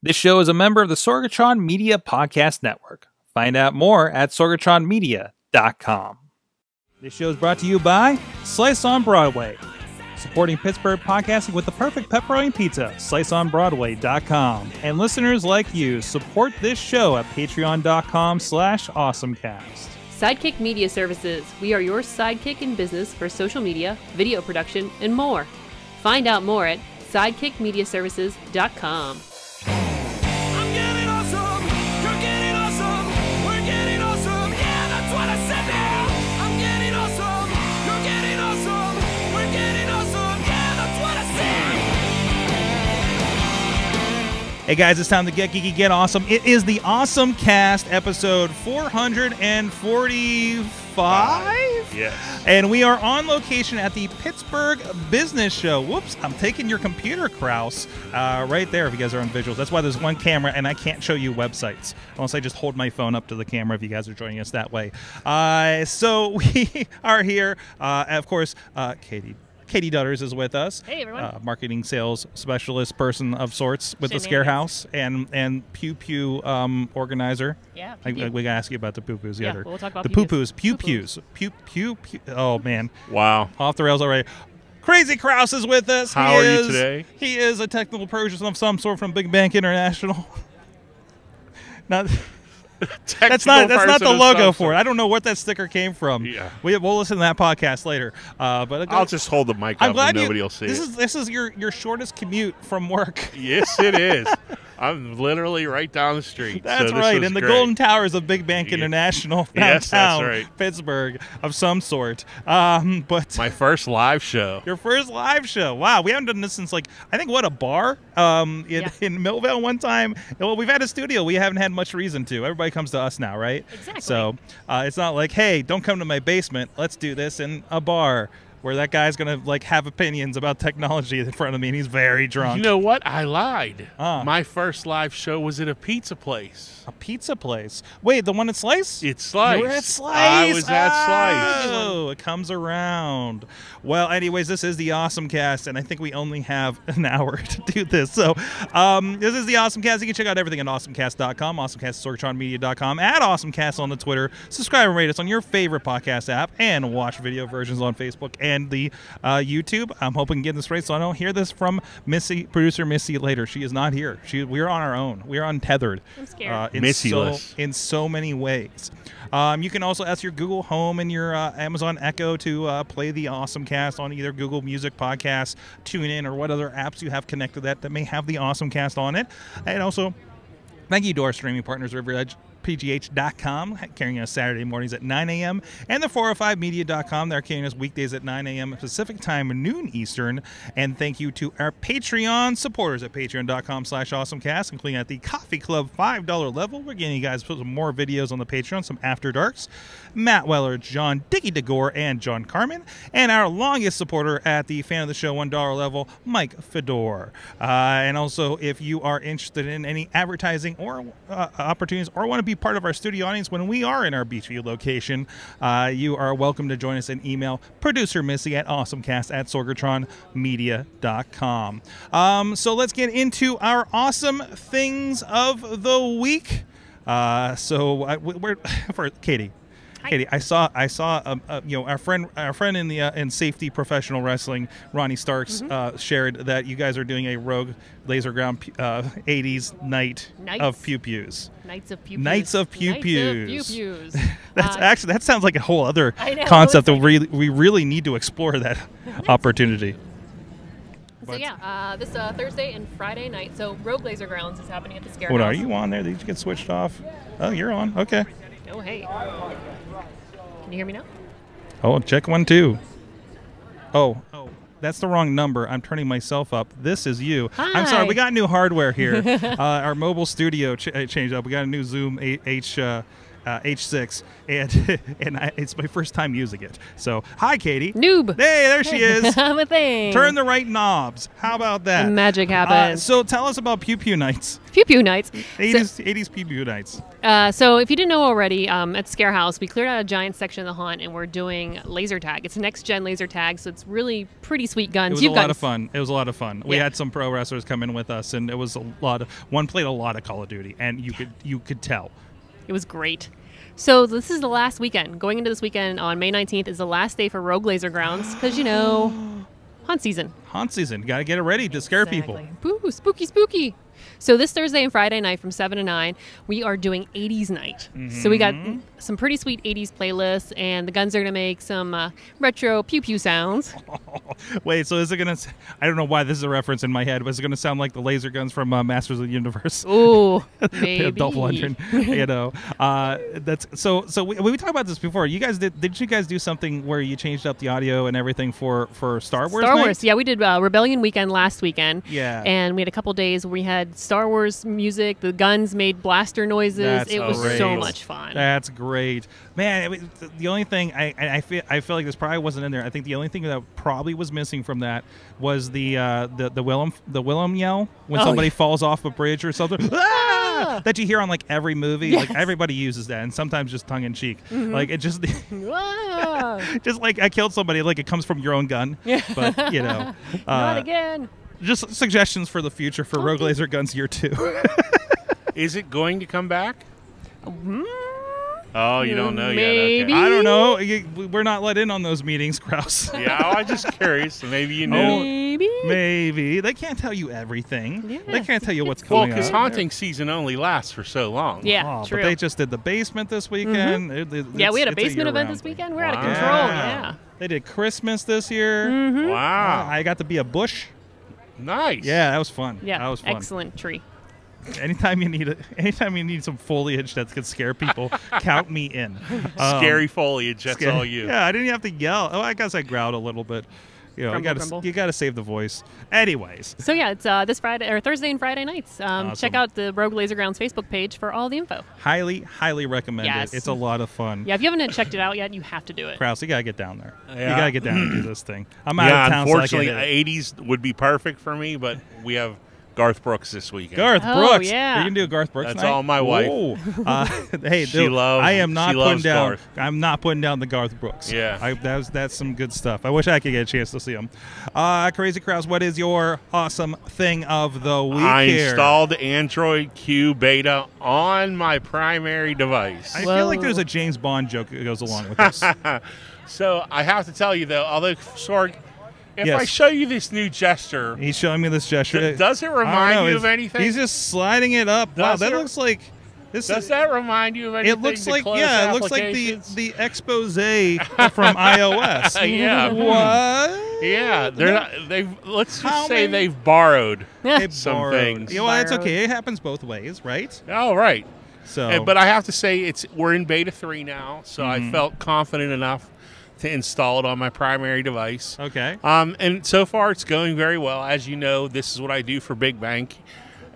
This show is a member of the Sorgatron Media Podcast Network. Find out more at sorgatronmedia.com. This show is brought to you by Slice on Broadway, supporting Pittsburgh podcasting with the perfect pepperoni pizza, sliceonbroadway.com. And listeners like you, support this show at patreon.com slash awesomecast. Sidekick Media Services. We are your sidekick in business for social media, video production, and more. Find out more at sidekickmediaservices.com. Hey guys, it's time to get geeky, get awesome. It is the Awesome Cast episode 445. Yes. And we are on location at the Pittsburgh Business Show. Whoops, I'm taking your computer, Krause, uh, right there if you guys are on visuals. That's why there's one camera and I can't show you websites unless I just hold my phone up to the camera if you guys are joining us that way. Uh, so we are here. Uh, of course, uh, Katie. Katie Dudders is with us. Hey, everyone. Uh, marketing sales specialist person of sorts with the Shenanigans. Scarehouse and and Pew Pew um, organizer. Yeah, I, pew pew. we gotta ask you about the poo poos. Yeah, other we'll talk about the pew poo pews. poos. Pew Poo-poos. pews. Pew pew pew. Oh man, Wow. off the rails already. Crazy Krause is with us. How He are you is- today? He is a technical person of some sort from Big Bank International. Not, that's not that's not the logo for it. I don't know what that sticker came from. Yeah. We, we'll listen to that podcast later. Uh, but I'll just hold the mic I'm up glad and you, nobody will see this it. is this is your your shortest commute from work. yes, it is. I'm literally right down the street. That's this right, is in the great. Golden Towers of Big Bank Yeah. International downtown Yes, that's right. Pittsburgh of some sort. Um, but My first live show. your first live show. Wow, we haven't done this since like I think what a bar um, in, Yeah. in Millvale one time. Well, we've had a studio. We haven't had much reason to. Everybody comes to us now, right? Exactly. So uh, it's not like, hey, don't come to my basement. Let's do this in a bar where that guy's gonna like have opinions about technology in front of me, and he's very drunk. You know what? I lied. Ah. My first live show was at a pizza place. A pizza place. Wait, the one at Slice? It's Slice. You were at Slice. I was at Slice. Oh, it comes around. Well, anyways, this is the Awesome Cast, and I think we only have an hour to do this. So, um, this is the Awesome Cast. You can check out everything at awesomecast.com, awesomecast, sorgatronmedia.com, at awesomecast on the Twitter. Subscribe and rate us on your favorite podcast app, and watch video versions on Facebook and the uh, YouTube. I'm hoping to get this right so I don't hear this from Missy, producer Missy later. She is not here. She, we're on our own. We are untethered. I'm scared. Uh, in Missy-less. so, in so many ways. Um, you can also ask your Google Home and your uh, Amazon Echo to uh, play the Awesome Cast on either Google Music Podcast, TuneIn, or what other apps you have connected that that may have the Awesome Cast on it. And also, thank you to our streaming partners, RiverEdge. PGH.com, carrying us Saturday mornings at 9 a.m., and the 405media.com. They're carrying us weekdays at 9 a.m. Pacific time, noon Eastern. And thank you to our Patreon supporters at patreon.com slash awesomecast, including at the Coffee Club $5 level. We're getting you guys some more videos on the Patreon, some After Darks. Matt Weller, John Dickey DeGore, and John Carmen. And our longest supporter at the fan of the show $1 level, Mike Fedor. Uh, and also, if you are interested in any advertising or uh, opportunities or want to be part of our studio audience when we are in our Beechview location, uh, you are welcome to join us and email producer Missy at awesomecast at sorgatronmedia.com. Um, so let's get into our awesome things of the week. Uh, so I, we're for Katie. Katie, I saw I saw um, uh, you know our friend our friend in the uh, in safety professional wrestling, Ronnie Starks, uh, shared that you guys are doing a Rogue Laser Ground uh, '80s night Nights. of pew pews. Knights of Pew Knights of Pew Knights of Pew Pews. That's Uh, actually that sounds like a whole other know, concept that we we really need to explore that opportunity. So yeah, uh, this uh, Thursday and Friday night. So Rogue Laser Grounds is happening at the Scare What are you on there? Did you get switched off? Oh, you're on. Okay. Oh hey. Can you hear me now? Oh, check one two. Oh, oh, that's the wrong number. I'm turning myself up. This is you. Hi. I'm sorry. We got new hardware here. uh, our mobile studio ch- uh, changed up. We got a new Zoom H. Uh, uh, H6, and and I, it's my first time using it. So hi, Katie. Noob. Hey, there she is. I'm a thing. Turn the right knobs. How about that? Magic Uh, happens. so tell us about Pew Pew Nights. Pew pew nights. 80s, 80s Pew Pew Nights. Uh, so if you didn't know already, um, at Scare House, we cleared out a giant section of the haunt, and we're doing laser tag. It's next gen laser tag, so it's really pretty sweet guns. It was You've a lot of fun. It was a lot of fun. We had some pro wrestlers come in with us, and it was a lot of one played a lot of Call of Duty, and you could you could tell. It was great. So this is the last weekend. Going into this weekend on May 19th is the last day for Rogue Laser Grounds because you know, hunt season. Hunt season. Got to get it ready to scare people. Boo, spooky, spooky. So this Thursday and Friday night from 7 to 9, we are doing 80s night. So we got Mm-hmm. some pretty sweet 80s playlists, and the guns are going to make some uh, retro pew pew sounds. Wait, so is it gonna? I don't know why this is a reference in my head, but is it gonna sound like the laser guns from uh, Masters of the Universe? Ooh, maybe. Dolph Lundgren, you know, uh, that's so. So we, we talked about this before. You guys did? Did you guys do something where you changed up the audio and everything for for Star Wars? Star night? Wars. Yeah, we did uh, Rebellion weekend last weekend. Yeah. And we had a couple days where we had Star Wars music. The guns made blaster noises. That's it was great. so much fun. That's great, man. it the only thing I, I feel I feel like this probably wasn't in there. I think the only thing that probably was missing from that was the uh, the the Wilhelm the Wilhelm yell when Oh, somebody yeah. falls off a bridge or something. Ah! That you hear on like every movie. Yes. Mm-hmm. everybody uses that, and sometimes just tongue in cheek. Like it just. Ah, just like I killed somebody, like it comes from your own gun. Yeah. But you know, not uh, again. Just suggestions for the future for Rogue Okay. Laser Guns Year Two. Is it going to come back? Oh, you don't know Maybe. yet. I don't know. You- We're not let in on those meetings, Krause. Okay. Yeah, I was just curious. Maybe you Oh, know. Maybe. Maybe they can't tell you everything. Yeah. They can't tell you what's Well, coming because up. haunting season only lasts for so long. Yeah, Oh, true. but they just did the basement this weekend. It- it- yeah, it's- we had a it's basement event year-round this thing. weekend. We're out of Wow. control. Yeah. They did Christmas this year. Mm-hmm. Wow. I got to be a bush. Nice. Yeah, that was fun. Yeah. that was fun. Excellent tree. Anytime you need, a, anytime you need some foliage that could scare people, count me in. Um, Scary foliage. That's scary- all you. Yeah, I didn't have to yell. Oh, I guess I growled a little bit. You know, Grumble, you gotta grumble. you gotta save the voice. Anyways, So yeah, it's uh, this Friday or Thursday and Friday nights. Um, Awesome. Check out the Rogue Laser Grounds Facebook page for all the info. highly highly recommend Yes. it. It's a lot of fun. Yeah, if you haven't checked it out yet, you have to do it. Krause, you gotta get down there. Yeah. You gotta get down and do this thing. I'm out Yeah, of town. so I can't unfortunately, hit 80s would be perfect for me, but we have Garth Brooks this weekend. Garth Oh, Brooks. yeah. You can do a Garth Brooks That's night? all my wife. Uh, hey, She dude, loves- I am not she putting down. Garth. I'm not putting down the Garth Brooks. Yeah. I, that's that's some good stuff. I wish I could get a chance to see him. Uh, Crazy Krause, what is your awesome thing of the week I here? installed Android Q beta on my primary device. I feel like there's a James Bond joke that goes along with this. so I have to tell you though, although Sorg, if Yes. I show you this new gesture, He's showing me this gesture. d- does it remind know, you of anything? He's just sliding it up. wow, that it- looks like this. Does is, that remind you of anything? It looks like yeah, it looks like the the expose from iOS. Yeah. What? Yeah, they're not. They've let's just How say many- they've borrowed. They Some borrowed. things. You know, it's okay. It happens both ways, right? Oh, right. So, And- but I have to say, it's we're in beta three now, so Mm-hmm. I felt confident enough to install it on my primary device. okay. Um, and so far, it's going very well. As you know, this is what I do for Big Bank,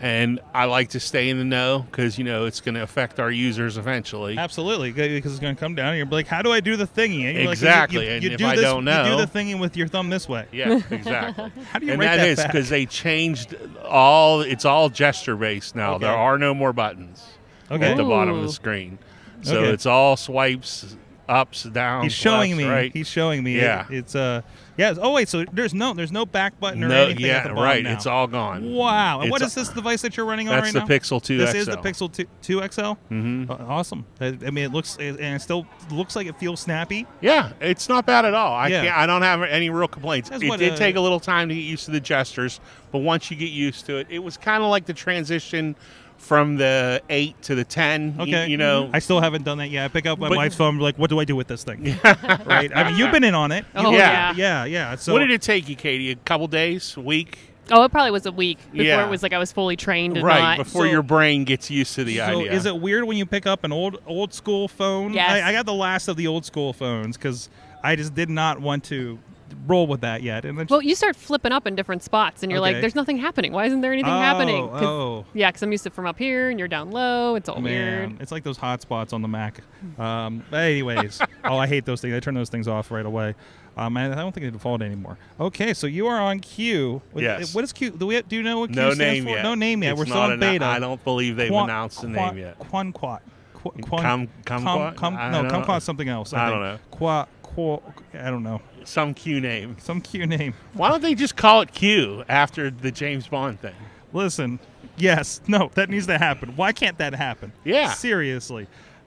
and I like to stay in the know because you know it's going to affect our users eventually. Absolutely, because it's going to come down and you're like, "How do I do the thingy?" And you're like, Exactly, you, you, and you if do I don't You do the thingy with your thumb this way. Yeah, exactly. How do you and rate that that is because they changed all. It's all gesture based now. Okay. There are no more buttons Okay. at the bottom of the screen, so Okay. it's all swipes, ups, downs. He's showing lefts, me. Right. He's showing me. Yeah. It- it's uh. Yeah. Oh wait. So there's no there's no back button or no, anything yeah, at the bottom right. now. It's all gone. Wow. And It's- is this device that you're running on That's right the? Pixel 2 This XL. is the Pixel 2, 2 XL. Mhm. Uh, awesome. I, I mean, it looks and it still looks like it feels snappy. Yeah, it's not bad at all. I Yeah. can't. I don't have any real complaints. That's it what, did uh, take a little time to get used to the gestures, but once you get used to it, it was kind of like the transition from the eight to the ten. Okay. you, know. I still haven't done that yet. I pick up my But- wife's phone. Like, what do I do with this thing? right. I mean, you've been in on it. Oh, You- yeah. Yeah. Yeah. So what did it take you, Katie? A couple days, a week, Oh, it probably was a week before Yeah. it was like I was fully trained. And right not, before So- your brain gets used to the So idea. is it weird when you pick up an old old school phone? Yes. I, I got the last of the old school phones because I just did not want to roll with that yet. And then Well, you start flipping up in different spots, and you're like, "There's nothing happening. Why isn't there anything happening?" 'Cause- oh. Yeah, because I'm used to from up here, and you're down low. It's all Man, weird. it's like those hot spots on the Mac. Um, but anyways, oh, I hate those things. I turn those things off right away. Um, I don't think they default anymore. Okay, so you are on Q. Yes. What is Q? Do we do you know what Q No stands name for? yet. No name yet. It's We're still not in beta. I don't believe they've Quan- announced the quan- name yet. Quanquat. Qu- quan- Com- com- kumquat? com- I no, don't kumquat's something else. I, I don't know. Qua, qua, I don't know. Some Q name. Some Q name. Why don't they just call it Q after the James Bond thing? Listen, yes, no, that needs to happen. Why can't that happen? Yeah. seriously.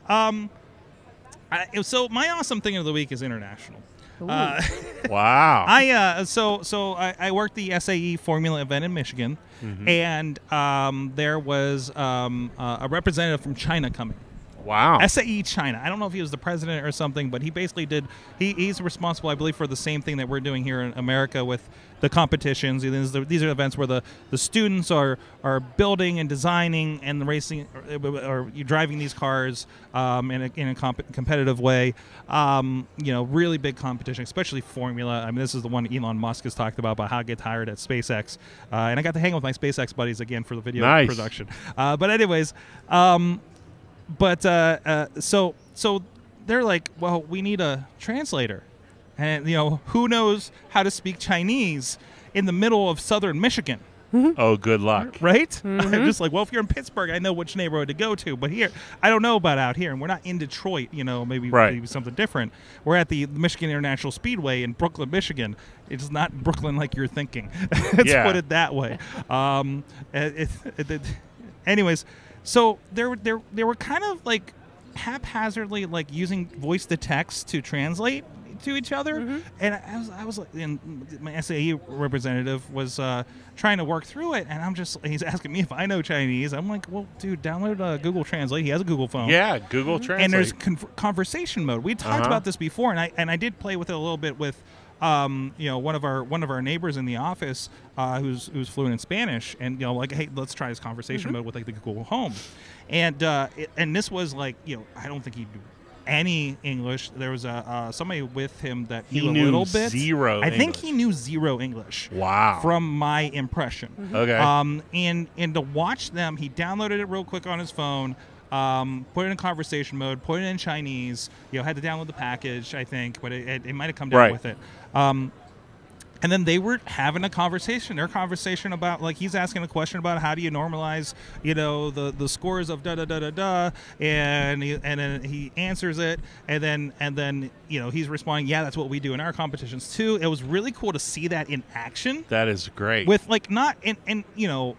Um, I, so my awesome thing of the week is international. Uh, Wow. I uh, so so I, I worked the SAE Formula event in Michigan, Mm-hmm. and um, there was um, uh, a representative from China coming. Wow. SAE China. I don't know if he was the president or something, but he basically did. He, he's responsible, I believe, for the same thing that we're doing here in America with the competitions. These are, events where the, the students are are building and designing and racing, or, or you driving these cars um, in a, in a comp- competitive way. Um, you know, really big competition, especially Formula. I mean, this is the one Elon Musk has talked about about how it gets hired at SpaceX, uh, and I got to hang with my SpaceX buddies again for the video Nice. production. Uh, but anyways. Um, but uh, uh, so so they're like, well, we need a translator, and you know who knows how to speak Chinese in the middle of southern Michigan, oh, good luck. right? I'm just like, well, if you're in Pittsburgh, I know which neighborhood to go to, but here, I don't know about out here, and we're not in Detroit. You know, maybe Right. maybe something different. We're at the Michigan International Speedway in Brooklyn, Michigan. It's not Brooklyn like you're thinking. Let's Yeah. put it that way. Um, it, it, it, anyways, so there, there, they were kind of like haphazardly like using voice to text to translate to each other, and I was, I was like, and my SAE representative was uh, trying to work through it, and I'm just, he's asking me if I know Chinese. I'm like, well, dude, download uh, Google Translate. He has a Google phone Yeah, Google Translate. and there's con- conversation mode. We talked Uh-huh. about this before, and I and I did play with it a little bit with, um, you know, one of our one of our neighbors in the office uh, who's who's fluent in Spanish, and you know, like, hey, let's try this conversation Mm-hmm. mode with like the Google Home, and uh, it, and this was like, you know, I don't think he knew any English. There was a uh, somebody with him that He knew a little bit. zero I think he knew zero English. Wow. From my impression. okay. Um, and and to watch them, he downloaded it real quick on his phone, um, put it in conversation mode, put it in Chinese. You know, had to download the package, I think, but it, it, it might have come down Right. with it. Um, and then they were having a conversation. Their conversation about like he's asking a question about how do you normalize, you know, the the scores of da da da da da, and he, and then he answers it, and then and then you know he's responding, yeah, that's what we do in our competitions too. It was really cool to see that in action that is great. with like not and and you know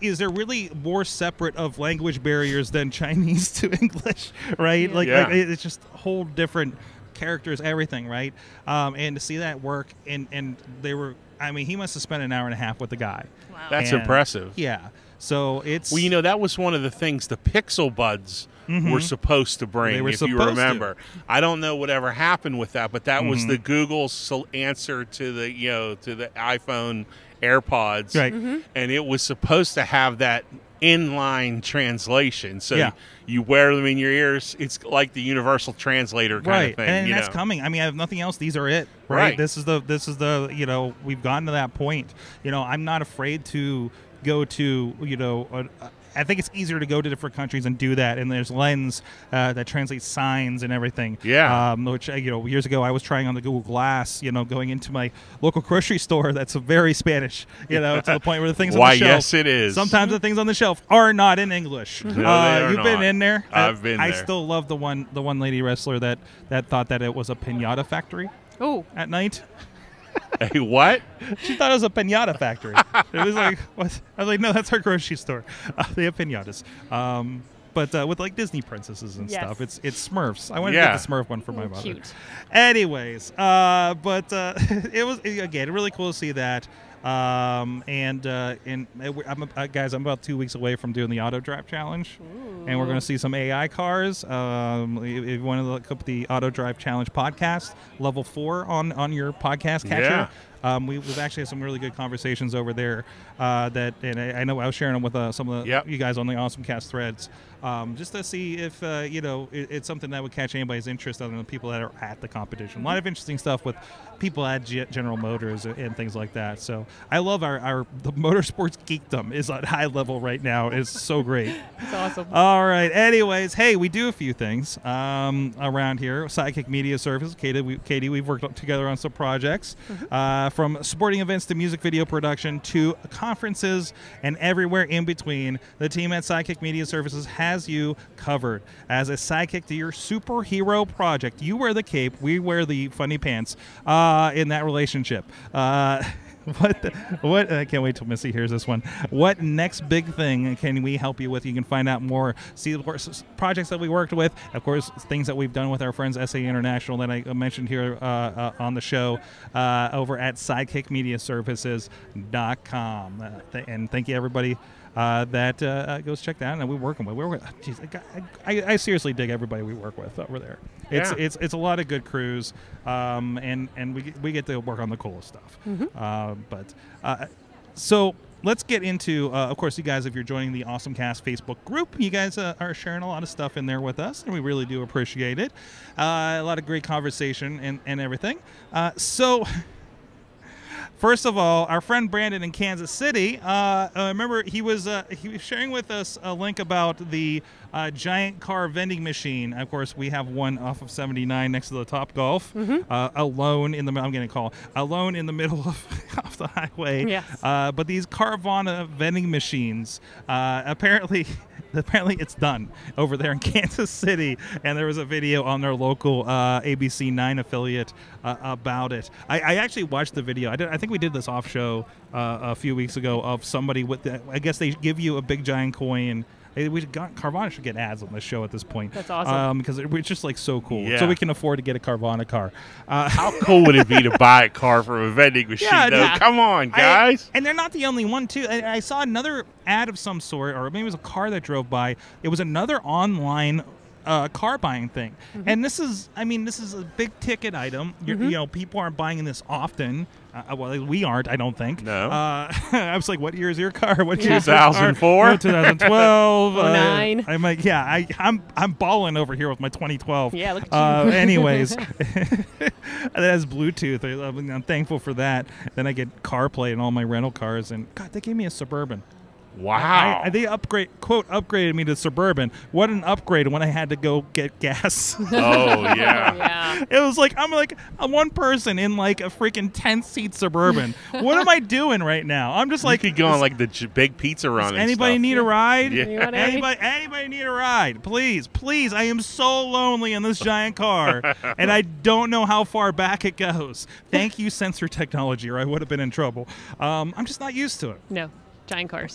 is there really more separate of language barriers than chinese to english right like, Yeah. like it's just a whole different characters everything right um, and to see that work and and they were i mean he must have spent an hour and a half with the guy Wow. That's And- impressive. yeah so it's Well, you know, that was one of the things the Pixel Buds were supposed to bring, Mm-hmm. They were if you supposed to. remember. I don't know whatever happened with that, but that was Mhm. the Google sol- answer to the you know to the iPhone AirPods, Right. And it was supposed to have that inline translation, so Yeah. you wear them in your ears. It's like the universal translator kind right of thing, and you that's know? coming i mean i have nothing else these are it right? Right. this is the this is the you know we've gotten to that point you know i'm not afraid to go to you know a, I think it's easier to go to different countries and do that. And there's Lens uh, that translates signs and everything. Yeah. Um, which uh, you know, years ago I was trying on the Google Glass. You know, going into my local grocery store that's very Spanish. You know, to the point where the things Why, on the shelf. yes, it is. Sometimes the things on the shelf are not in English. No, they uh, are you've been in there. I've I- been I there. still love the one the one lady wrestler that that thought that it was a pinata factory Oh, at night. Hey, what? She thought it was a pinata factory. it was like, what? I was like, no, that's our grocery store. Uh, they have pinatas. Um, but uh, with like Disney princesses and Yes. stuff, it's it's Smurfs. I wanted Yeah. to get the Smurf one for my mother. cute. Anyways, uh, but uh, it was again really cool to see that. Um, and uh, and uh, I'm, uh, guys, I'm about two weeks away from doing the auto drive challenge, and we're going to see some AI cars. Um, if if you want to look up the auto drive challenge podcast, level four on on your podcast catcher. Yeah. Um, we, we've actually had some really good conversations over there. Uh, that and I, I know I was sharing them with uh, some of the, Yep. you guys on the Awesome Cast threads, um, just to see if uh, you know it, it's something that would catch anybody's interest other than the people that are at the competition. A lot of interesting stuff with people at G- General Motors and things like that. So I love our, our the motorsports geekdom is at high level right now. It's so great. It's awesome. All right. Anyways, hey, we do a few things um, around here. Sidekick Media Service, Katie, we, Katie, we've worked together on some projects, uh, from sporting events to music video production to conferences and everywhere in between. The team at Sidekick Media Services has you covered as a sidekick to your superhero project. You wear the cape, we wear the funny pants uh, in that relationship. Uh, what the, what I can't wait till Missy hears this one. What next big thing can we help you with? You can find out more, see the projects that we worked with, of course, things that we've done with our friends SA International that I mentioned here uh, uh, on the show uh, over at sidekickmediaservices.com. Uh, and thank you everybody uh, that uh, uh, goes check that out. And we're working with. We're working- geez, I, I, I seriously dig everybody we work with over there. It's Yeah. it's it's a lot of good crews, um, and and we get- we get to work on the coolest stuff. Uh, but uh, so let's get into. Uh, of course, you guys, if you're joining the Awesome Cast Facebook group, you guys uh, are sharing a lot of stuff in there with us, and we really do appreciate it. Uh, a lot of great conversation and and everything. Uh, so. First of all, our friend Brandon in Kansas City. Uh, uh, remember, he was uh, he was sharing with us a link about the uh, giant car vending machine. Of course, we have one off of 79 next to the Top Golf, uh, alone in the. I'm getting a call. Alone in the middle of, of the highway. Yes. Uh, but these Carvana vending machines, uh, apparently. Apparently, it's done over there in Kansas City, and there was a video on their local uh, ABC 9 affiliate uh, about it. I, I actually watched the video. I, did, I think we did this off show uh, a few weeks ago of somebody with the. I guess they give you a big giant coin. Hey, We got Carvana should get ads on this show at this point. That's awesome. Um, because it, it's just like so cool. So we can afford to get a Carvana car. Uh, How cool would it be to buy a car from a vending machine? Yeah, though? yeah. Come on, I- guys. and they're not the only one too. I, I saw another ad of some sort, or maybe it was a car that drove by. It was another online uh, car buying thing, Mm-hmm. and this is, I mean, this is a big ticket item. You're, You know, people aren't buying this often. Uh, well, we aren't, I don't think. No. Uh, I was like, "What year is your car? What year is your car?" 2004? No, 2012. uh, 09. I'm like, yeah, I, I'm I'm balling over here with my 2012. Yeah, look at Uh, you. anyways, that has Bluetooth. I- I'm, I'm thankful for that. Then I get CarPlay in all my rental cars, and God, they gave me a Suburban. Wow. I, they upgrade quote upgraded me to Suburban. What an upgrade when I had to go get gas. oh yeah. yeah. it was like I'm like a one person in like a freaking ten seat Suburban. what am I doing right now? I'm just Like like you could go on like the j- big pizza run. and Anybody stuff. need a ride? Yeah. You? Anybody, anybody need a ride? Please, please. I am so lonely in this giant car, and I don't know how far back it goes. Thank you, sensor technology, or I would have been in trouble. Um, I'm just not used to it. No. Giant cars.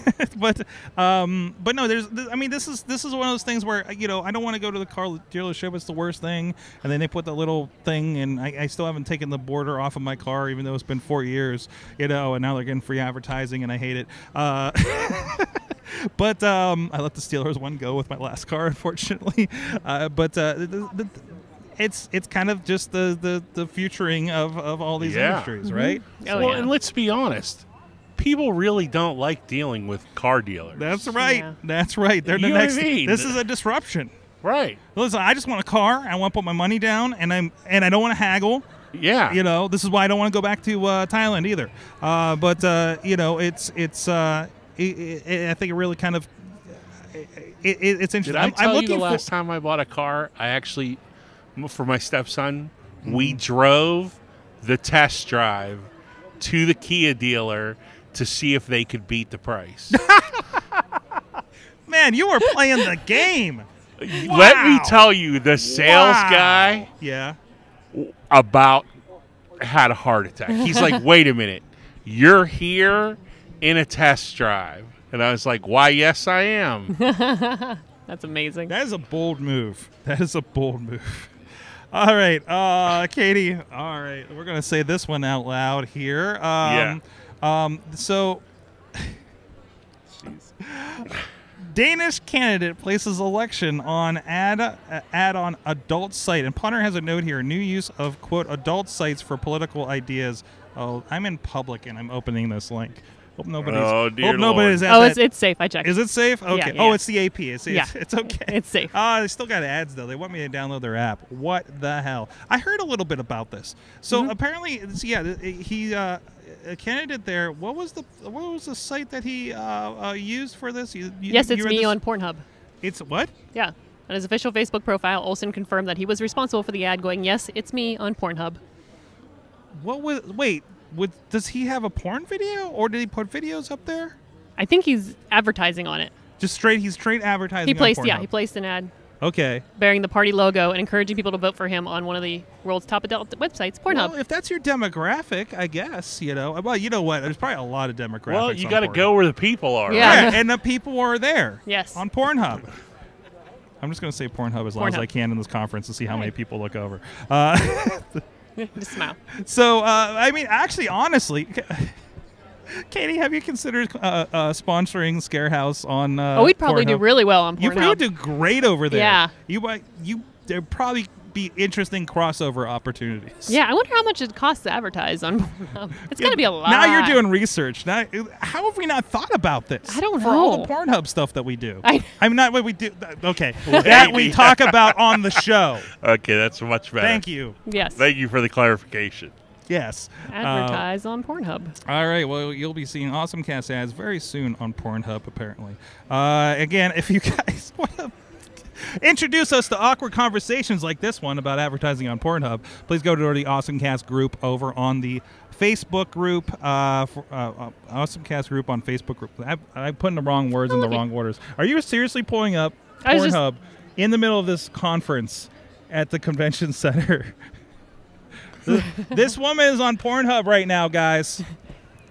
but um, but no, there's. th- I mean, this is this is one of those things where you know I don't want to go to the car dealership. It's the worst thing. And then they put the little thing, and I, I still haven't taken the border off of my car, even though it's been four years. You know, and now they're getting free advertising, and I hate it. Uh, but um, I let the Steelers one go with my last car, unfortunately. Uh, but uh, the, the, it's it's kind of just the the, the futuring of, of all these Yeah. industries, right? Oh, well, yeah. and let's be honest. People really don't like dealing with car dealers. That's right. Yeah. That's right. They're the You know I next. mean? This is a disruption. right. Listen, I just want a car. I want to put my money down, and I'm and I don't want to haggle. Yeah. You know, this is why I don't want to go back to uh, Thailand either. Uh, but uh, you know, it's it's. Uh, it, it, I think it really kind of. It, it, it's interesting. Did I tell I'm you the last time I bought a car? I actually, for my stepson, Mm-hmm. we drove the test drive to the Kia dealer to see if they could beat the price. Man, you were playing the game. Let me tell you, the sales Wow. guy Yeah. about had a heart attack. He's like, "Wait a minute, you're here in a test drive," and I was like, "Why? Yes, I am." That's amazing. That is a bold move. That is a bold move. All right, uh, Katie. All right, we're gonna say this one out loud here. Um, Um, so, Danish candidate places election on ad uh, ad on adult site, and Punter has a note here: new use of quote adult sites for political ideas. Oh, I'm in public and I'm opening this link. Hope nobody's. Oh, dear hope nobody's at Oh, that- it's it's safe. I checked. Is it safe? Okay. yeah, Oh, yeah. it's the AP. It's, it's, Yeah. it's okay. It's safe. Ah, they still got ads though. They want me to download their app. What the hell? I heard a little bit about this. So Mm-hmm. apparently, it's- yeah, he uh, a candidate there. What was the what was the site that he uh, uh, used for this? You, you- Yes, you it's read me this? on Pornhub. It's what? Yeah. On his official Facebook profile, Olsen confirmed that he was responsible for the ad, going, "Yes, it's me on Pornhub." What was? Wait, would, does he have a porn video, or did he put videos up there? I think he's advertising on it. Just straight. He's straight advertising. He on placed, yeah, he placed an ad Okay. bearing the party logo and encouraging people to vote for him on one of the world's top adult websites, Pornhub. Well, if that's your demographic, I guess you know. Well, you know what? There's probably a lot of demographics. Well, you got to go where the people are. Yeah. Yeah, and the people are there. Yes. On Pornhub. I'm just going to say Pornhub as long as I can in this conference to see how many people look over. Uh, Just smile. so, uh, I mean, actually, honestly, Katie, have you considered uh, uh, sponsoring Scarehouse on? Uh, oh, we'd probably do really well on Pornhub. you would do great over there. Yeah. You might. You they're probably be interesting crossover opportunities. yeah, I wonder how much it costs to advertise on Pornhub. It's got to be a lot. Now you're doing research. Now, how have we not thought about this? I don't For all the Pornhub stuff that we do. I- I'm not what we do. Okay, that we talk about on the show. Okay, that's much better. Thank you. Yes. Thank you for the clarification. Yes. Uh, Advertise on Pornhub. all right. Well, you'll be seeing Awesome Cast ads very soon on Pornhub, apparently. Uh, again, if you guys want to introduce us to awkward conversations like this one about advertising on Pornhub, please go to the Awesome Cast group over on the Facebook group. Uh, for, uh, uh, awesome Cast group on Facebook group. I, I'm putting the wrong words in the wrong orders. Are you seriously pulling up Pornhub in the middle of this conference at the convention center? this woman is on Pornhub right now, guys.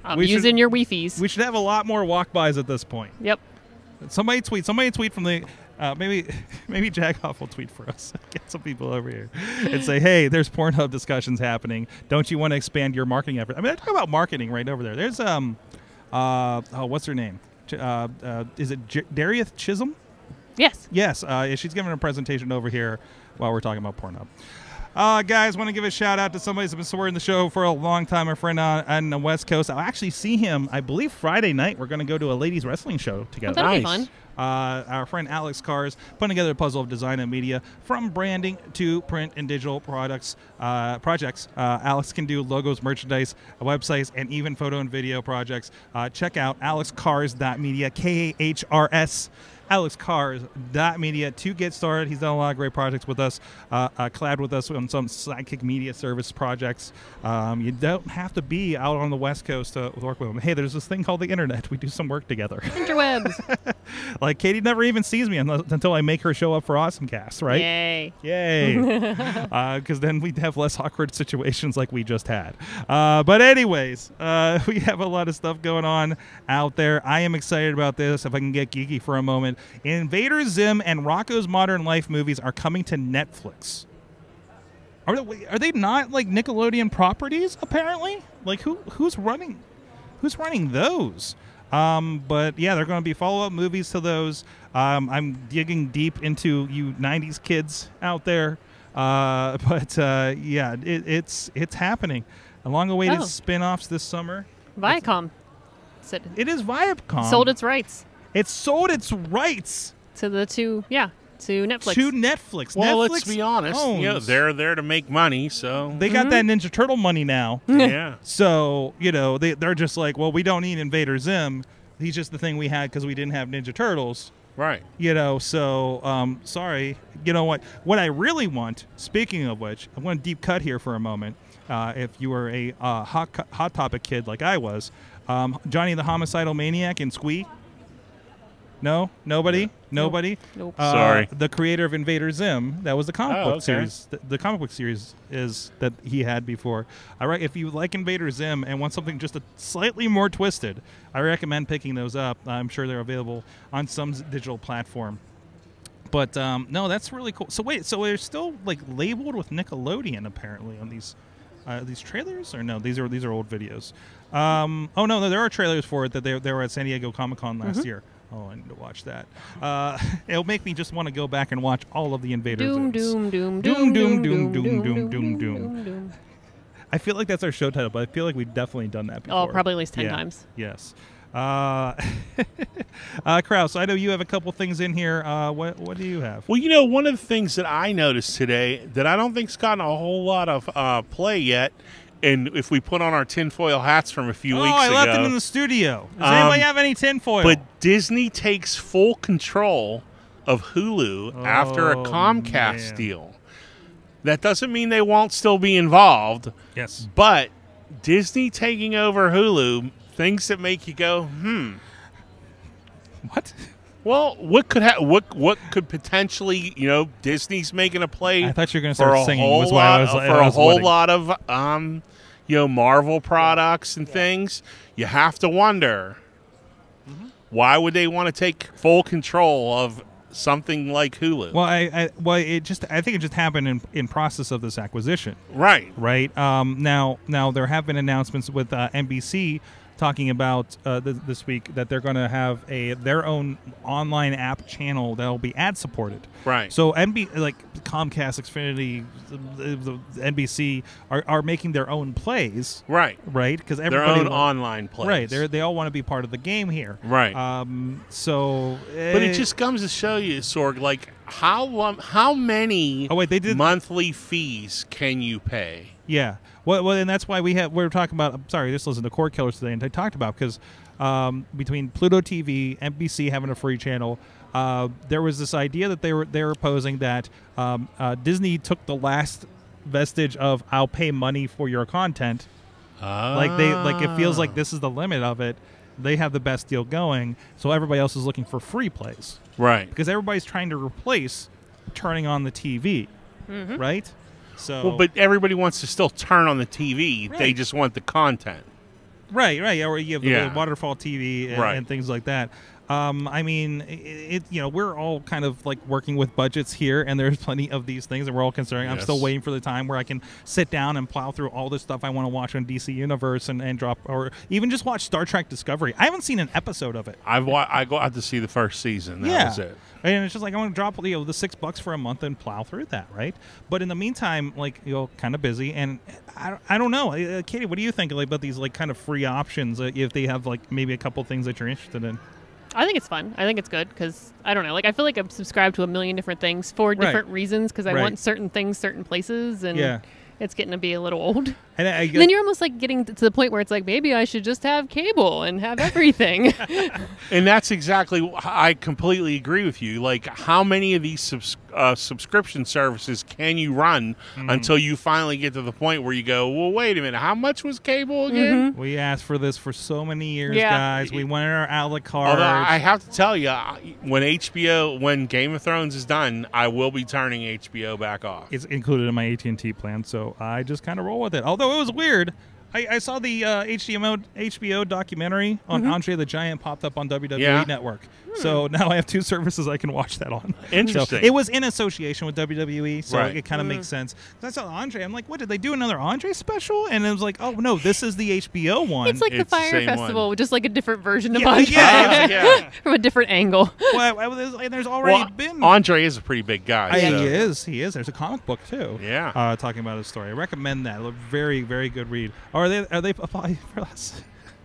I'm we should- using your Wi-Fi's. We should have a lot more walk bys at this point. yep. Somebody tweet. Somebody tweet from the. Uh, maybe maybe Jagoff will tweet for us. Get some people over here and say, "Hey, there's Pornhub discussions happening. Don't you want to expand your marketing effort?" I mean, I talk about marketing right over there. There's um, uh, oh, what's her name? Uh, uh, is it J- Darieth Chisholm? Yes. Yes, uh, she's giving a presentation over here while we're talking about Pornhub. Uh, guys, want to give a shout out to somebody who's been supporting the show for a long time, a friend on, on the West Coast. I'll actually see him, I believe, Friday night. We're going to go to a ladies' wrestling show Oh, together. that'll be fun. Uh, our friend Alex Kahrs putting together a puzzle of design and media from branding to print and digital products uh, projects. Uh, Alex can do logos, merchandise, websites, and even photo and video projects. Uh, check out alexkahrs.media, K A H R S. AlexKahrs.media to get started. He's done a lot of great projects with us, uh, uh, collabed with us on some Sidekick Media Service projects. Um, you don't have to be out on the West Coast to work with him. Hey, there's this thing called the internet. We do some work together. Interwebs. Like Katie never even sees me unless, until I make her show up for AwesomeCast, right? Yay. Yay! Because then we'd have less awkward situations like we just had. Uh, but anyways, uh, we have a lot of stuff going on out there. I am excited about this. If I can get geeky for a moment, Invader Zim and Rocko's Modern Life movies are coming to Netflix. Are they, are they not like Nickelodeon properties? Apparently, like who who's running who's running those? Um, but yeah, they're going to be follow up movies to those. Um, I'm digging deep into you '90s kids out there, uh, but uh, yeah, it, it's it's happening. A long-awaited Oh. spin-offs this summer. Viacom said, It is Viacom. sold its rights It sold its rights to the two, yeah, to Netflix. to Netflix. Well, Netflix let's be honest. You know, they're there to make money, so they got that Ninja Turtle money now. yeah. So, you know, they, they're just like, well, we don't need Invader Zim. He's just the thing we had because we didn't have Ninja Turtles. Right. You know, so um, sorry. You know what? What I really want, speaking of which, I want a deep cut here for a moment. Uh, if you were a uh, hot, co- hot topic kid like I was, um, Johnny the Homicidal Maniac and Squee. No, nobody, nobody. Nope. Uh, Sorry. The creator of Invader Zim, that was the comic Oh, book okay. series. The, the comic book series is that he had before. I re- if you like Invader Zim and want something just a slightly more twisted, I recommend picking those up. I'm sure they're available on some digital platform. But um, no, that's really cool. So wait, so they're still like labeled with Nickelodeon apparently on these uh, these trailers, or no? These are these are old videos. Um, oh no, no, there are trailers for it that they, they were at San Diego Comic Con last year. Oh, I need to watch that. Uh, it'll make me just want to go back and watch all of the Invaders. Doom, Zims. doom, doom, Doom, doom, doom, doom, doom, doom, doom, doom. doom. I feel like that's our show title, but I feel like we've definitely done that before. Oh, probably at least 10 Yeah. times. Yes. Uh, uh, Krause, I know you have a couple things in here. Uh, what what do you have? Well, you know, one of the things that I noticed today that I don't think's gotten a whole lot of uh, play yet, and if we put on our tinfoil hats from a few oh, weeks I ago, I left them in the studio. Does Um, anybody have any tinfoil? but Disney takes full control of Hulu after a Oh, Comcast man. deal. That doesn't mean they won't still be involved, yes. but Disney taking over Hulu, things that make you go, hmm. What? Well, what could ha- what what could potentially you know Disney's making a play I thought you were going to start singing. Was why I lot was for I a was whole waiting. lot of um you know Marvel products and things. You have to wonder Mm-hmm. why would they want to take full control of something like Hulu? Well, I, I well it just I think it just happened in in process of this acquisition. right, right? Um, now, now there have been announcements with uh, NBC talking about uh, th- this week that they're going to have a their own online app channel that will be ad supported. right. So NB like Comcast, Xfinity, the, the, NBC are, are making their own plays, right. right? Because Their everybody own wa- online plays. right? They they all want to be part of the game here, Right. Um, so, but it eh, just comes to show you, Sorg, like how um, how many Oh, wait, they did- monthly fees can you pay? Yeah. Well, well, and that's why we have we're talking about. I'm sorry, just listen to Cord Killers today, and I talked about because um, between Pluto TV, NBC having a free channel, uh, there was this idea that they were they were posing that um, uh, Disney took the last vestige of I'll pay money for your content. Like they like it feels like this is the limit of it. They have the best deal going, so everybody else is looking for free plays right. because everybody's trying to replace turning on the TV, mm-hmm. right? So Well, but everybody wants to still turn on the TV. They just want the content. Right, right. Yeah, or you have the Yeah. waterfall TV and, Right. and things like that. Um, I mean, it, it. You know, we're all kind of like working with budgets here, and there's plenty of these things, that we're all considering. I'm still waiting for the time where I can sit down and plow through all this stuff I want to watch on DC Universe and, and drop, or even just watch Star Trek Discovery. I haven't seen an episode of it. I've wa- I go out to see the first season. That yeah, was it. and it's just like I want to drop you know the six bucks for a month and plow through that, right? But in the meantime, like you know, kind of busy, and I, I don't know, uh, Katie, what do you think like, about these like kind of free options uh, if they have like maybe a couple things that you're interested in? I think it's fun. I think it's good because I don't know. Like I feel like I'm subscribed to a million different things for Right. different reasons because I Right. want certain things certain places, and Yeah. it's getting to be a little old. And I, I, And then you're almost like getting to the point where it's like maybe I should just have cable and have everything. And that's exactly I completely agree with you. Like, how many of these subs- uh, subscription services can you run Mm-hmm. until you finally get to the point where you go, well, wait a minute, how much was cable again? we asked for this for so many years, Yeah. guys. We wanted our a la carte. Although I have to tell you, when HBO, when Game of Thrones is done, I will be turning HBO back off. it's included in my AT and T plan, so I just kind of roll with it. Although it was weird. I, I saw the uh, HDMO, HBO documentary on Mm-hmm. Andre the Giant popped up on WWE Yeah. Network. So now I have two services I can watch that on. Interesting. So it was in association with WWE, so Right. it kind of makes sense. I saw Andre. I'm like, what did they do another Andre special? And it was like, oh no, this is the HBO one. it's like the It's the Fyre same Festival, one. with just like a different version of Yeah, Andre yeah, yeah. from a different angle. well, I was- and there's already Well, been Andre is a pretty big guy. I- so- he is. He is. There's a comic book too. Yeah. Uh, talking about his story. I recommend that. A very, very good read. Are they? Are they applying for us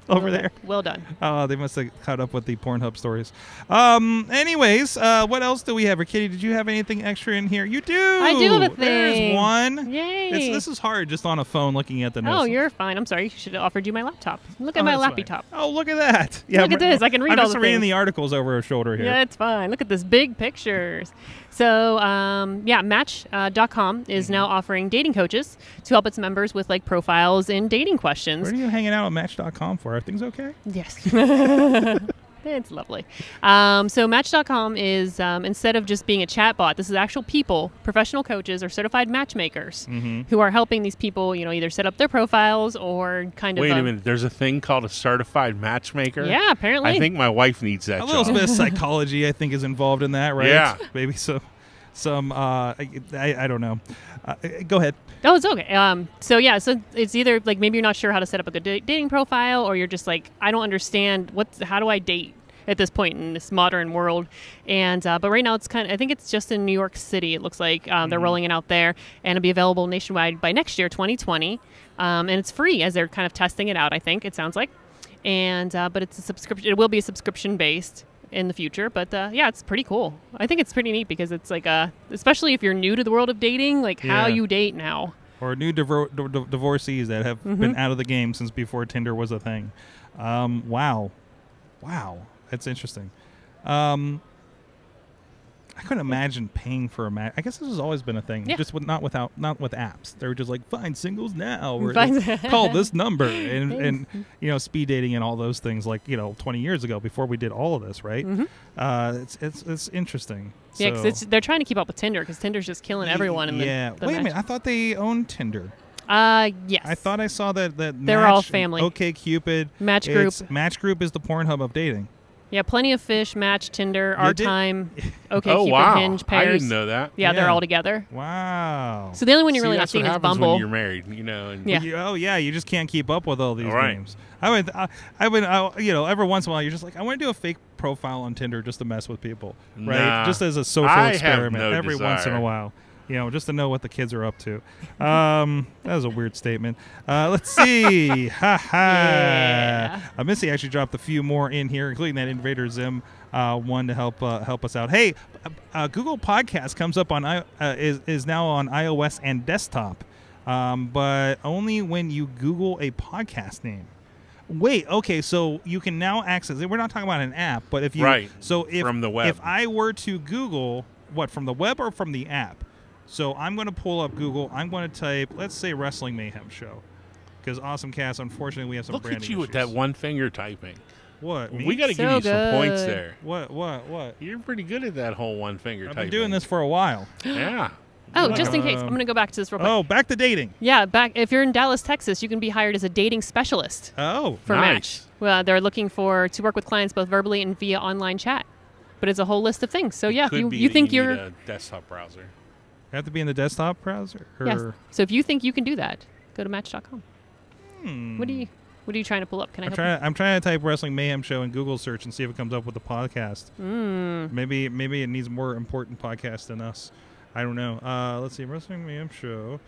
over there? Well done. Oh, they must have caught up with the Pornhub stories. Um. Anyways, uh, what else do we have? Or Kitty, did you have anything extra in here? You do. I do have a thing. There's one. Yay. It's, this is hard just on a phone looking at the notes. Oh, you're fine. I'm sorry. You should have offered you my laptop. Look at Oh, my that's lappy top. Oh, look at that. Yeah. Look at this. I can read I'm all just the reading things. the articles over her shoulder here. Yeah, it's fine. Look at this big pictures. So, um, yeah, Match.com dot is Mm-hmm. now offering dating coaches to help its members with like profiles and dating questions. What are you hanging out at Match.com for? Are things okay? Yes. it's lovely. Um, so Match.com is um, instead of just being a chat bot, this is actual people, professional coaches or certified matchmakers Mm-hmm. who are helping these people, you know, either set up their profiles or kind Wait of. a um, minute. There's a thing called a certified matchmaker. Yeah, apparently. I think my wife needs that. a little job. bit of psychology, I think, is involved in that, right? Yeah. Maybe some, some. Uh, I, I, I don't know. Uh, go ahead. Oh, it's okay. Um, so yeah, so it's either like maybe you're not sure how to set up a good dating profile, or you're just like, I don't understand what. How do I date? at this point in this modern world. And uh, but right now it's kind of I think it's just in New York City. It looks like um, they're rolling it out there, and it'll be available nationwide by next year, 2020. Um, and it's free as they're kind of testing it out. I think it sounds like, and uh, but it's a subscription. It will be a subscription based in the future. But uh, yeah, it's pretty cool. I think it's pretty neat because it's like uh, especially if you're new to the world of dating, like how you date now. or new divor- d- d- divorcees that have Mm-hmm. been out of the game since before Tinder was a thing. Um, wow, wow, that's interesting. Um, I couldn't imagine paying for a match. I guess this has always been a thing, Yeah. just with not without not with apps. They were just like find singles now, or Find- call this number, and and you know speed dating and all those things. Like you know, twenty years ago, before we did all of this, right? Uh, it's it's it's interesting. Mm-hmm. Yeah, because So- they're trying to keep up with Tinder because Tinder's just killing everyone. In the, yeah. the Wait a minute. I thought they owned Tinder. Uh, yes. I thought I saw that that They're all family. Okay, Cupid, Match Group. Match Group is the Pornhub of dating. Yeah, plenty of fish, Match, Tinder, Our did- Time, OK oh Cupid, wow! Hinge, I Pairs. didn't know that. Yeah, they're all together. Wow. So the only one you're See, really not seeing is Bumble. when you're married, you know. And Yeah. You- oh yeah, you just can't keep up with all these All right. names. I would, I, I would, I, you know, every once in a while, you're just like, I want to do a fake profile on Tinder just to mess with people, right? Nah. just as a social I experiment, no every once in a while, you know, just to know what the kids are up to. Um, that was a weird statement. Uh, let's see, ha ha. Yeah. Uh, Missy actually dropped a few more in here, including that Invader Zim uh, one to help uh, help us out. Hey, uh, uh, Google Podcast comes up on I- uh, is is now on iOS and desktop, um, but only when you Google a podcast name. Wait, okay, so you can now access it. We're not talking about an app, but if you Right, so if from the web. if I were to Google what from the web or from the app, so I'm going to pull up Google. I'm going to type, let's say Wrestling Mayhem Show, because Awesome Cast. Unfortunately, we have some Look branding at you with that one finger typing. What me? We got to So give you some points there. what what what? You're pretty good at that whole one finger I've typing. been doing this for a while. Yeah. Oh, just in case, Um, I'm gonna go back to this real quick. Oh, back to dating. Yeah, back if you're in Dallas, Texas, you can be hired as a dating specialist Oh, for Nice. Match. Well, they're looking for to work with clients both verbally and via online chat. But it's a whole list of things. So yeah, Could you, be you that think you are a desktop browser. Have to be in the desktop browser. Or, yes. So if you think you can do that, go to Match.com. Hmm. What are you What are you trying to pull up? Can I I'm help trying. I'm trying to type Wrestling Mayhem Show in Google search and see if it comes up with the podcast. Mm. Maybe maybe it needs more important podcast than us. I don't know. Uh, let's see, Wrestling Mayhem Show.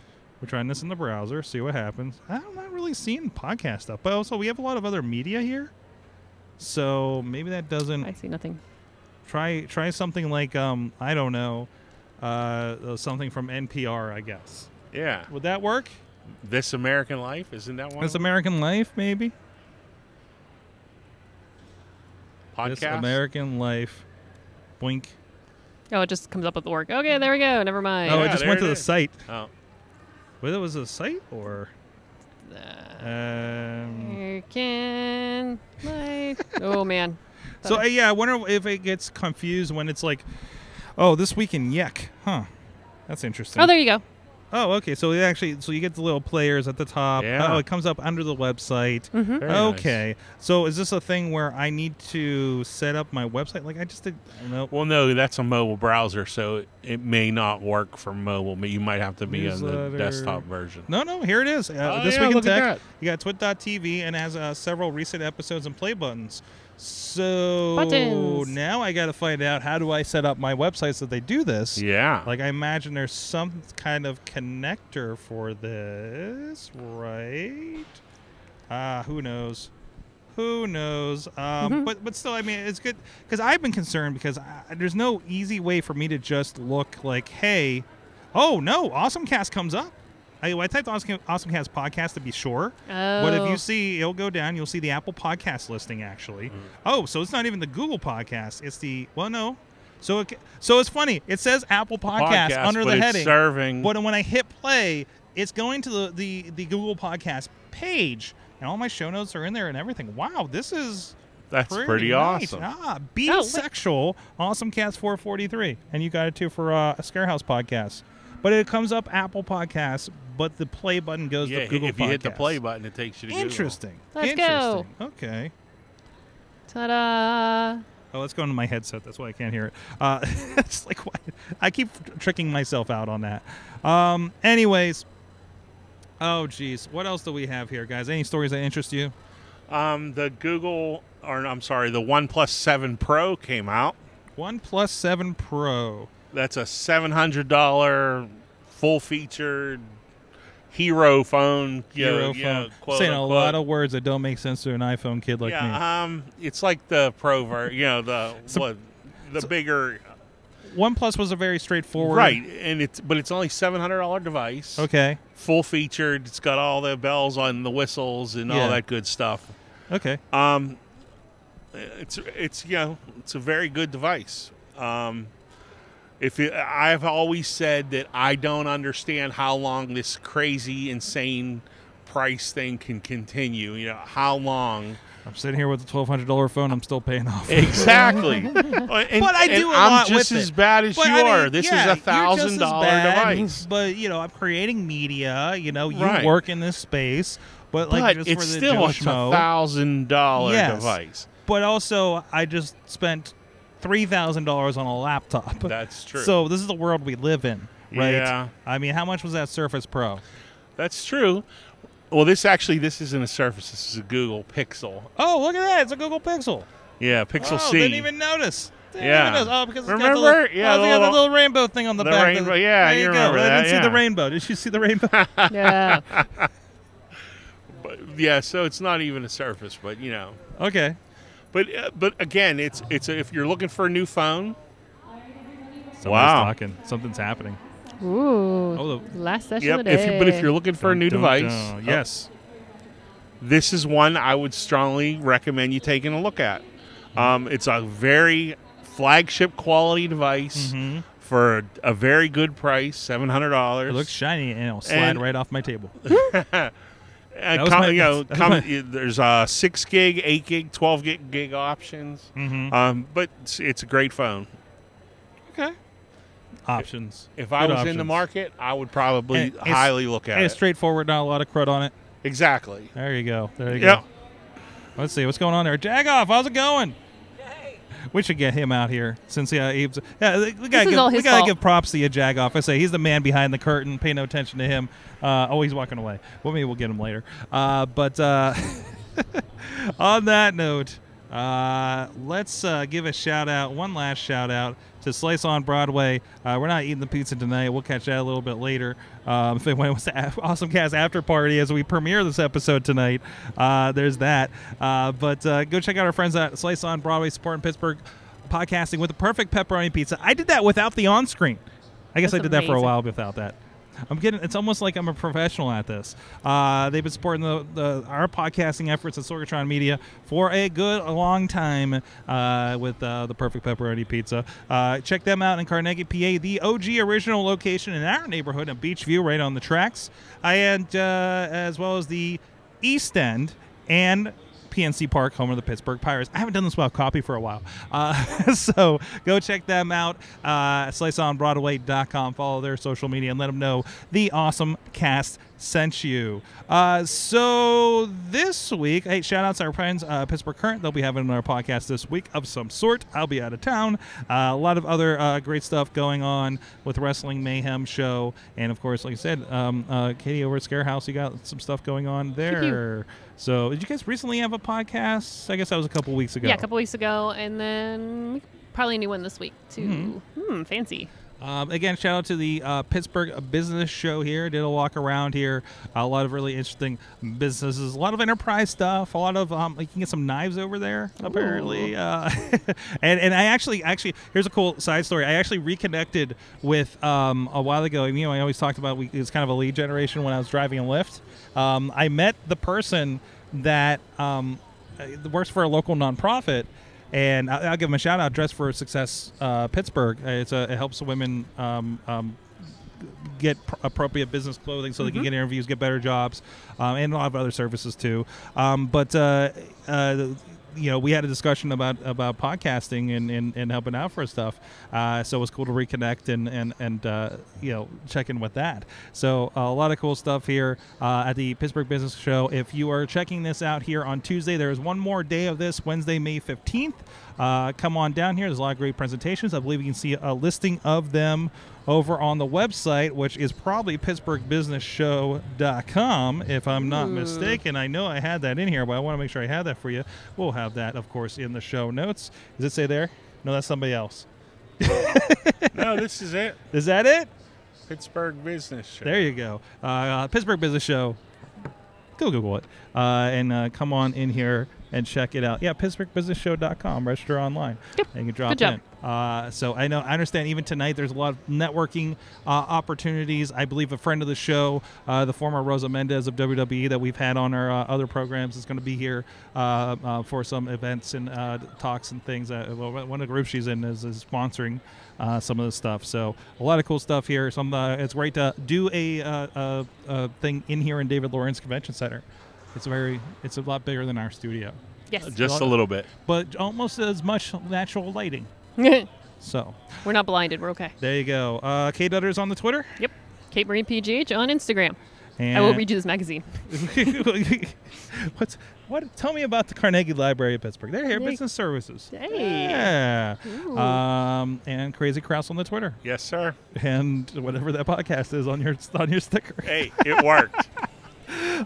We're trying this in the browser. See what happens. I'm not really seeing podcast stuff, but also we have a lot of other media here. So maybe that doesn't I see nothing. try try something like um I don't know, uh, something from NPR. I guess Yeah. would that work? This American Life isn't that one? This? American Life, maybe. Podcast. This. American Life. Boink. Oh, it just comes up with the work. Okay, there we go. Never mind. oh, I just went to it the is. site. Oh. Whether it was a site or um, American life. Oh man. so uh, yeah, I wonder if it gets confused when it's like, oh, this week in Yek, huh? That's interesting. Oh, there you go. Oh, okay. So it actually, so you get the little players at the top. Yeah. Oh, it comes up under the website. Mm-hmm. Very nice. okay. So is this a thing where I need to set up my website? Like I just did. I. Well, no, that's a mobile browser, so it may not work for mobile. But you might have to be on the desktop version. No, no, here it is. Uh, Oh, this yeah, week in tech. You got twit.tv and has uh, several recent episodes and play buttons. So Buttons. now I got to find out how do I set up my website so they do this. Yeah. Like I imagine there's some kind of connector for this, right? Ah, who knows? Who knows? Um, Mhm. But but still, I mean, it's good because I've been concerned because I, there's no easy way for me to just look like, hey, oh no, Awesome Cast comes up. I, I typed Awesome, awesome Cast podcast to be sure. Oh. But if Oh. you see, it'll go down. You'll see the Apple Podcast listing actually. Oh, so it's not even the Google Podcast. It's the well, no. So it, so it's funny. It says Apple Podcast, under but the it's heading, serving. but when I hit play, it's going to the, the the Google Podcast page, and all my show notes are in there and everything. Wow, this is that's pretty, pretty, nice. awesome. Ah, wait. bisexual, awesome cast 443, and you got it too for uh, a Scarehouse podcast. But it comes up Apple Podcasts, but the play button goes yeah, to Google if you hit the play button, it takes you to Google. Interesting. Let's go. Okay. Ta-da! Oh, let's go into my headset. That's why I can't hear it. Uh, it's like why, I keep tricking myself out on that. Um, anyways, oh geez, what else do we have here, guys? Any stories that interest you? Um, the Google or I'm sorry, the OnePlus 7 Pro came out. OnePlus 7 Pro. That's a $700 full featured hero phone. You know, Hero know, phone. quote Saying a lot of words that don't make sense to an iPhone kid like me. yeah, um, it's like the Pro ver, you know, the So- what, the bigger, OnePlus was a very straightforward. right? And it's but it's only seven hundred dollar device. Okay. full featured. It's got all the bells on the whistles and Yeah. all that good stuff. Okay. Um, it's it's you know it's a very good device. Um, if it, I've always said that I don't understand how long this crazy, insane price thing can continue. You know how long I'm sitting here with a twelve hundred dollar phone. I'm still paying off. exactly? Uh, and- But I do a I'm just as it. bad as But you I mean, are. This yeah, is a thousand dollar device. But you know, I'm creating media. You know, you Right. work in this space, but like but just it's for the still Joe a thousand dollar Yes. device. But also, I just spent three thousand dollars on a laptop. That's true. So this is the world we live in, right? Yeah. I mean, how much was that Surface Pro? That's true. Well, this actually this isn't a Surface. This is a Google Pixel. Oh, look at that! It's a Google Pixel. Yeah, Pixel oh, C. didn't even notice. Didn't Yeah. even notice. Oh, because it's got the little, oh, Yeah, oh, the little- the little rainbow thing on the, the back. rainbow- yeah, there you you, remember go. I didn't see the rainbow. Did you see the rainbow? Yeah. But, yeah, so it's not even a Surface, but you know. okay. But uh, but again, it's it's a, if you're looking for a new phone, Somebody's Wow. talking. Something's happening. Ooh. Oh, Last session yep. of the If day. you, but if you're looking for a new Dun, dun, device, dun. oh, yes. this is one I would strongly recommend you taking a look at. Um, it's a very flagship quality device Mhm. for a very good price, seven hundred dollars. It looks shiny and it'll slide And- right off my table. And was come- my- you know, that's come, my- there's uh, six gig, eight gig, twelve gig, gig options. Mhm. Um, but it's, it's a great phone. Okay. Options. If I Good was in the market, I would probably And highly look at it. it's it. straightforward, not a lot of crud on it. Exactly. There you go. There you Yep. go. Let's see what's going on there. Jagoff, how's it going? We should get him out here since yeah, he's, yeah we gotta, give, we gotta give props to you, Jagoff. I say he's the man behind the curtain. Pay no attention to him. Uh, oh, he's walking away. Well, maybe we'll get him later. Uh, but uh, on that note, uh, let's uh, give a shout out, one last shout out to Slice on Broadway. Uh, we're not eating the pizza tonight. We'll catch that a little bit later. Um, if anyone wants to a- awesome cast after party as we premiere this episode tonight, uh, there's that. Uh, but uh, go check out our friends at Slice on Broadway, supporting Pittsburgh podcasting with the perfect pepperoni pizza. I did that without the on screen. I guess That's I did that for a while without that. I'm getting. It's almost like I'm a professional at this. Uh, they've been supporting the, the our podcasting efforts at Sorgatron Media for a good a long time uh, with uh, the perfect pepperoni pizza. Uh, check them out in Carnegie, PA, the OG original location in our neighborhood at Beechview, right on the tracks, and uh, as well as the East End and PNC Park, home of the Pittsburgh Pirates. I haven't done this without copy for a while. Uh, so go check them out. Uh, SliceOnBroadway.com. Follow their social media and let them know the awesome cast sent you. Uh, so this week, hey, shout outs to our friends, uh, Pittsburgh Current. They'll be having another podcast this week of some sort. I'll be out of town. Uh, a lot of other uh, great stuff going on with Wrestling Mayhem show. And of course, like I said, um, uh, Katie over at Scarehouse, you got some stuff going on there. So, did you guys recently have a podcast? I guess that was a couple weeks ago. Yeah, a couple weeks ago, and then probably a new one this week too. Hmm, fancy. Um, again, shout out to the uh, Pittsburgh Business Show here. Did a walk around here. a lot of really interesting businesses. A lot of enterprise stuff. A lot of um, you can get some knives over there apparently. Uh, and and I actually actually here's a cool side story. I actually reconnected with um, a while ago. You know, I always talked about we, it was kind of a lead generation when I was driving a Lyft. Um, I met the person that um, uh, works for a local nonprofit and I- I'll give them a shout out. Dress for Success uh, Pittsburgh. Uh, It's a, it helps women um, um, get pr- appropriate business clothing so they can get interviews, get better jobs, um, and a lot of other services too. Um, but uh, uh, you know, we had a discussion about about podcasting and, and, and helping out for stuff. Uh, so it was cool to reconnect and and and uh, you know check in with that. So uh, a lot of cool stuff here uh, at the Pittsburgh Business Show. If you are checking this out here on Tuesday, there is one more day of this Wednesday, May fifteenth. Uh, come on down here. There's a lot of great presentations. I believe you can see a listing of them over on the website, which is probably PittsburghBusinessShow.com, if I'm not mistaken. I know I had that in here, but I want to make sure I have that for you. We'll have that, of course, in the show notes. Does it say there? No, that's somebody else. no, this is it. Is that it? Pittsburgh Business Show. There you go. Uh, uh, Pittsburgh Business Show. Go Google it uh, and uh, come on in here and check it out. Yeah, PittsburghBusinessShow.com. Register online. Yep. And you can drop Good job. in. Uh, so I know I understand. Even tonight, there's a lot of networking uh, opportunities. I believe a friend of the show, uh, the former Rosa Mendes of WWE that we've had on our uh, other programs, is going to be here uh, uh, for some events and uh, talks and things. Uh, well, one of the groups she's in is, is sponsoring uh, some of the stuff. So a lot of cool stuff here. Some uh, it's great to do a, uh, a, a thing in here in David Lawrence Convention Center. It's very it's a lot bigger than our studio, Yes. Just a little bit. but almost as much natural lighting. So we're not blinded. We're okay. there you go. Uh, Kdudders on the Twitter. Yep. Kate Marine PGH on Instagram. And I will read you this magazine. What's what? Tell me about the Carnegie Library of Pittsburgh. They're here, Yay. business services. Hey. Yeah. Um, and KrazyKrause on the Twitter, Yes, sir. and whatever that podcast is on your on your sticker. Hey, it worked.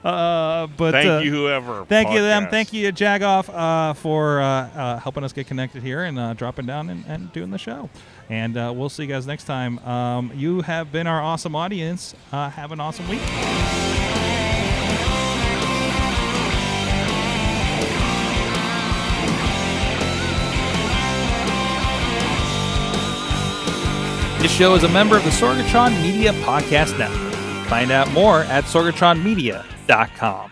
Uh, but Thank uh, you, whoever. Thank you to them. Thank you, Jagoff, uh, for uh, uh, helping us get connected here and uh, dropping down and, and doing the show. And uh, we'll see you guys next time. Um, you have been our awesome audience. Uh, have an awesome week. This show is a member of the Sorgatron Media Podcast Network. Find out more at sorgatronmedia.com. Rocket.com.